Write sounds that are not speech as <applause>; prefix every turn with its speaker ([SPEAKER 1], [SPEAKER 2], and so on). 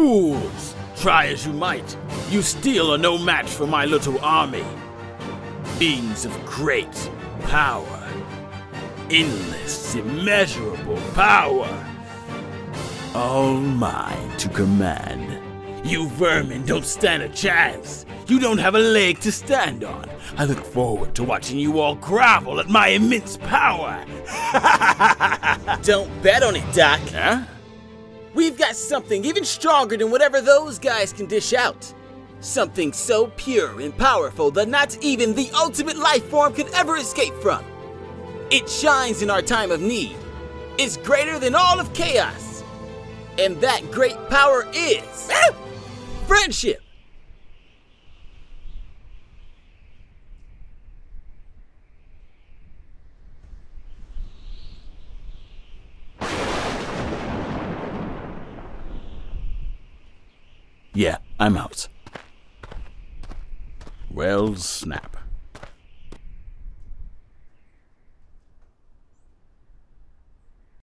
[SPEAKER 1] Fools! Try as you might, you still are no match for my little army. Beings of great power. Endless, immeasurable power. All mine to command. You vermin don't stand a chance. You don't have a leg to stand on. I look forward to watching you all grovel at my immense power. <laughs>
[SPEAKER 2] Don't bet on it, Doc.
[SPEAKER 1] Huh?
[SPEAKER 2] We've got something even stronger than whatever those guys can dish out. Something so pure and powerful that not even the ultimate life form could ever escape from. It shines in our time of need. It's greater than all of chaos. And that great power is ah! friendship.
[SPEAKER 1] Yeah, I'm out. Well, snap.